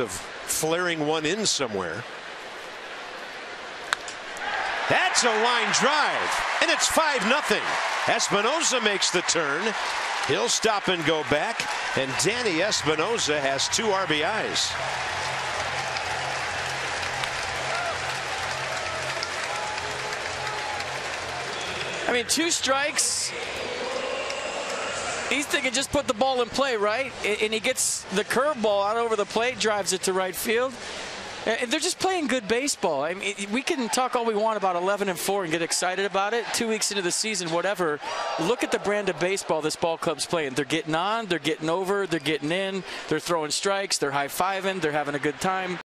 of flaring one in somewhere. That's a line drive, and it's 5 nothing. Espinosa makes the turn. He'll stop and go back, and Danny Espinosa has two RBIs. I mean, two strikes. He's thinking just put the ball in play, right? And he gets the curveball out over the plate, drives it to right field. And they're just playing good baseball. I mean, we can talk all we want about 11 and 4 and get excited about it. Two weeks into the season, whatever. Look at the brand of baseball this ball club's playing. They're getting on, they're getting over, they're getting in, they're throwing strikes, they're high fiving, they're having a good time.